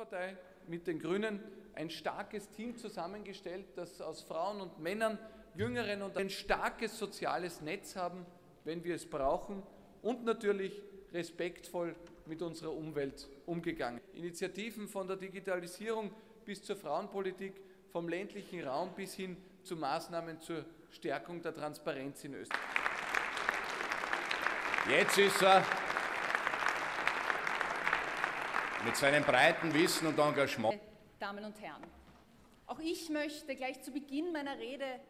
Volkspartei mit den Grünen ein starkes Team zusammengestellt, das aus Frauen und Männern, Jüngeren und ein starkes soziales Netz haben, wenn wir es brauchen und natürlich respektvoll mit unserer Umwelt umgegangen. Initiativen von der Digitalisierung bis zur Frauenpolitik, vom ländlichen Raum bis hin zu Maßnahmen zur Stärkung der Transparenz in Österreich. Jetzt ist er mit seinem breiten Wissen und Engagement. Damen und Herren, auch ich möchte gleich zu Beginn meiner Rede